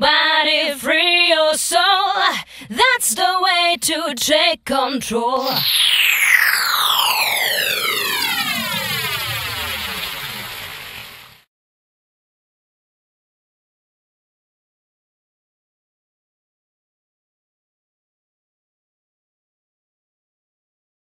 body, free your soul. That's the way to take control.